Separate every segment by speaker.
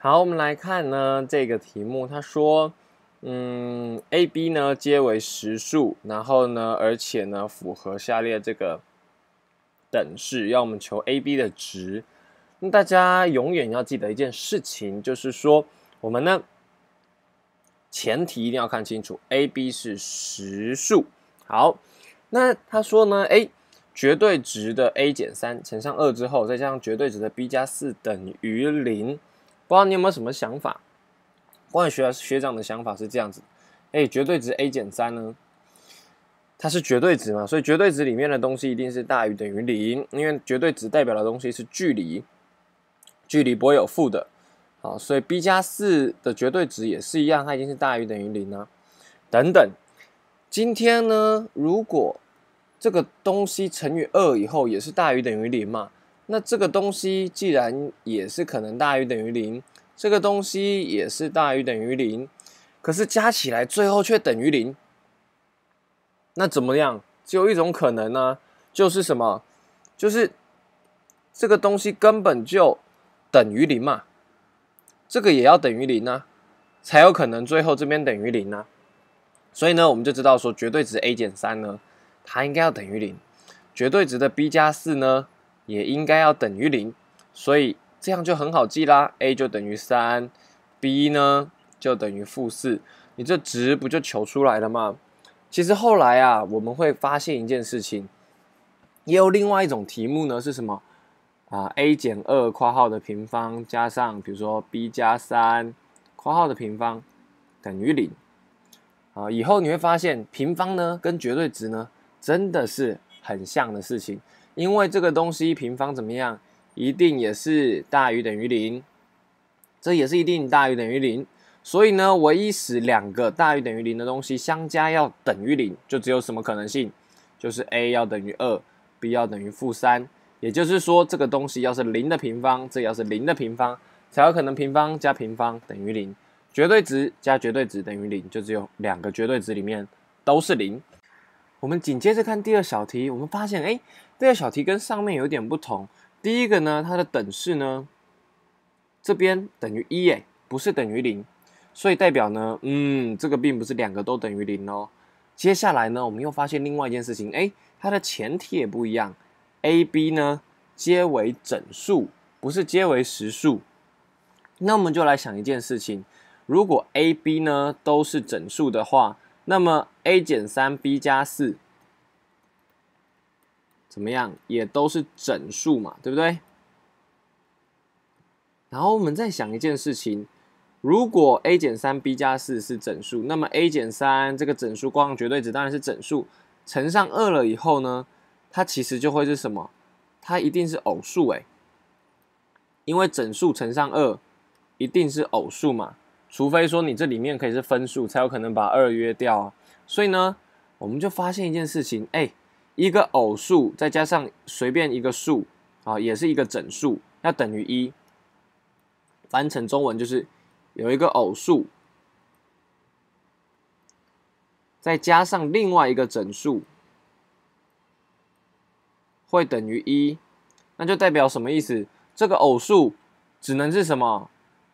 Speaker 1: 好，我们来看呢这个题目，他说，嗯，a、b 呢皆为实数，然后呢，而且呢符合下列这个等式，要我们求 a、b 的值。那大家永远要记得一件事情，就是说我们呢前提一定要看清楚，a、b 是实数。好，那他说呢，哎，绝对值的 a 减三乘上二之后，再加上绝对值的 b 加四等于零。不知道你有没有什么想法？关于学学长的想法是这样子：哎，绝对值 a 减三呢，它是绝对值嘛，所以绝对值里面的东西一定是大于等于零，因为绝对值代表的东西是距离，距离不会有负的。好，所以 b 加四的绝对值也是一样，它一定是大于等于零啊。等等，今天呢，如果这个东西乘以二以后也是大于等于零嘛？那这个东西既然也是可能大于等于零，这个东西也是大于等于零，可是加起来最后却等于零，那怎么样？只有一种可能呢，就是什么？就是这个东西根本就等于零嘛，这个也要等于零呢，才有可能最后这边等于零呢。所以呢，我们就知道说绝对值 a 减三呢，它应该要等于零，绝对值的 b 加四呢？也应该要等于零，所以这样就很好记啦。a 就等于三，b 呢就等于负四，你这值不就求出来了吗？其实后来啊，我们会发现一件事情，也有另外一种题目呢，是什么啊？a 减二括号的平方加上比如说 b 加三括号的平方等于零啊。以后你会发现平方呢跟绝对值呢真的是很像的事情。因为这个东西平方怎么样，一定也是大于等于零，这也是一定大于等于零。所以呢，唯一使两个大于等于零的东西相加要等于零，就只有什么可能性？就是 a 要等于二，b 要等于负三。也就是说，这个东西要是零的平方，这要是零的平方，才有可能平方加平方等于零。绝对值加绝对值等于零，就只有两个绝对值里面都是零。我们紧接着看第二小题，我们发现，哎，第二小题跟上面有点不同。第一个呢，它的等式呢，这边等于一，哎，不是等于零，所以代表呢，嗯，这个并不是两个都等于零哦。接下来呢，我们又发现另外一件事情，哎，它的前提也不一样，a、b 呢皆为整数，不是皆为实数。那我们就来想一件事情，如果 a、b 呢都是整数的话。那么 a 减三 b 加四怎么样？也都是整数嘛，对不对？然后我们再想一件事情：如果 a 减三 b 加四是整数，那么 a 减三这个整数挂上绝对值当然是整数，乘上二了以后呢，它其实就会是什么？它一定是偶数哎，因为整数乘上二一定是偶数嘛。除非说你这里面可以是分数，才有可能把二约掉啊。所以呢，我们就发现一件事情，哎，一个偶数再加上随便一个数啊，也是一个整数，要等于一。翻成中文就是有一个偶数，再加上另外一个整数，会等于一，那就代表什么意思？这个偶数只能是什么？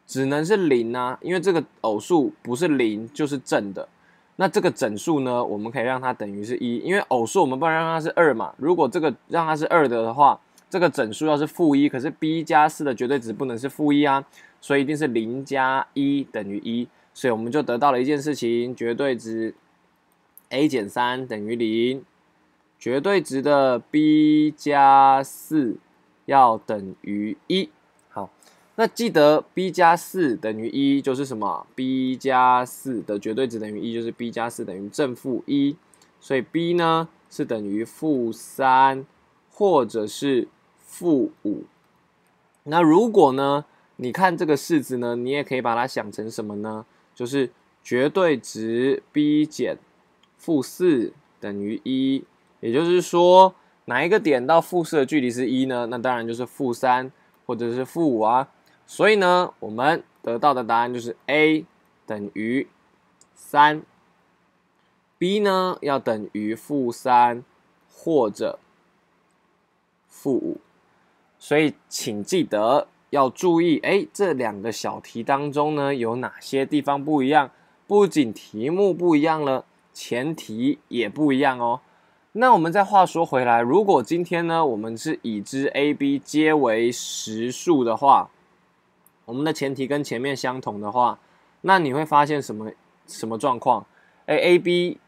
Speaker 1: 只能是零啊，因为这个偶数不是零就是正的。那这个整数呢，我们可以让它等于是一，因为偶数我们不能让它是二嘛。如果这个让它是二的的话，这个整数要是负一，可是 b 加四的绝对值不能是负一啊，所以一定是零加一等于一。所以我们就得到了一件事情：绝对值 a 减三等于零，绝对值的 b 加四要等于一。那记得 b 加四等于一就是什么？b 加四的绝对值等于一就是 b 加四等于正负一，所以 b 呢是等于负三或者是负五。那如果呢，你看这个式子呢，你也可以把它想成什么呢？就是绝对值 b 减负四等于一，也就是说哪一个点到负四的距离是一呢？那当然就是负三或者是负五啊。所以呢，我们得到的答案就是 a 等于三，b 呢要等于负三或者负五。所以请记得要注意，哎，这两个小题当中呢，有哪些地方不一样？不仅题目不一样了，前提也不一样哦。那我们再话说回来，如果今天呢，我们是已知 a、b 皆为实数的话，我们的前提跟前面相同的话，那你会发现什么什么状况？哎，a、b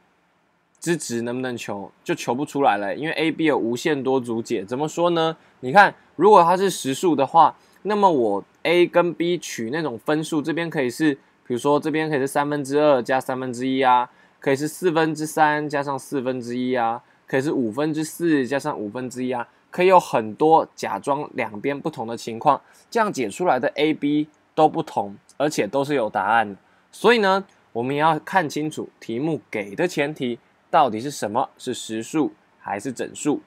Speaker 1: 之值能不能求？就求不出来了，因为 a、b 有无限多组解。怎么说呢？你看，如果它是实数的话，那么我 a 跟 b 取那种分数，这边可以是。比如说这边可以是三分之二加三分之一啊，可以是四分之三加上四分之一啊，可以是五分之四加上五分之一啊，可以有很多假装两边不同的情况，这样解出来的 a、b 都不同，而且都是有答案的。所以呢，我们也要看清楚题目给的前提到底是什么，是实数还是整数。